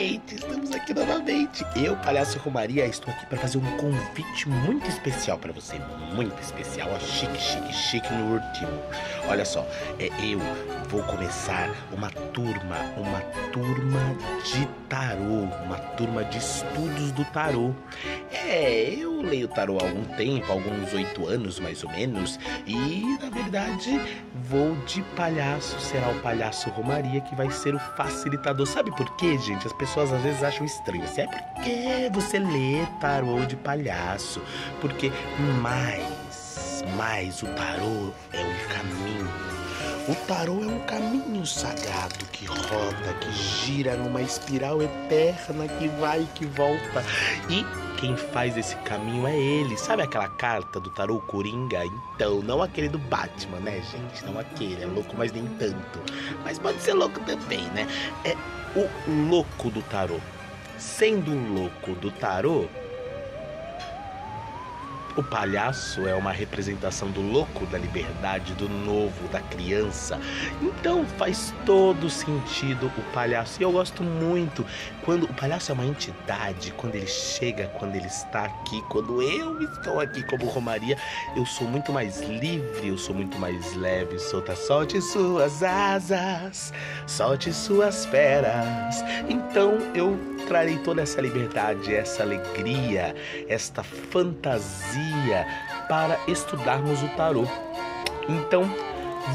gente, estamos aqui novamente. Eu, Palhaço Romaria, estou aqui para fazer um convite muito especial para você. Muito especial, ó, chique, chique, chique no último. Olha só, é, eu vou começar uma turma, uma turma de tarô, uma turma de estudos do tarô. É, eu leio tarô há algum tempo, alguns oito anos mais ou menos, e na verdade vou de palhaço, será o palhaço Romaria que vai ser o facilitador. Sabe por quê, gente? As pessoas às vezes acham estranho. Assim, é porque você lê tarô de palhaço, porque mais, mais o tarô é um caminho o tarô é um caminho sagrado que roda, que gira numa espiral eterna que vai e que volta. E quem faz esse caminho é ele. Sabe aquela carta do tarô Coringa? Então, não aquele do Batman, né, gente? Não aquele, é louco, mas nem tanto. Mas pode ser louco também, né? É o louco do tarô. Sendo um louco do tarô, o palhaço é uma representação do louco, da liberdade, do novo, da criança. Então faz todo sentido o palhaço. E eu gosto muito quando o palhaço é uma entidade, quando ele chega, quando ele está aqui, quando eu estou aqui como Romaria, eu sou muito mais livre, eu sou muito mais leve, solta, solte suas asas, solte suas peras. Então eu trarei toda essa liberdade, essa alegria, esta fantasia para estudarmos o tarô. Então,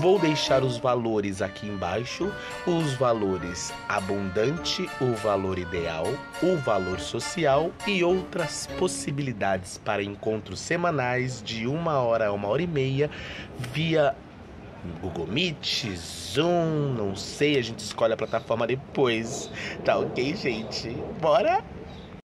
vou deixar os valores aqui embaixo, os valores abundante, o valor ideal, o valor social e outras possibilidades para encontros semanais de uma hora a uma hora e meia via Google Meet, Zoom, não sei, a gente escolhe a plataforma depois. Tá ok, gente? Bora?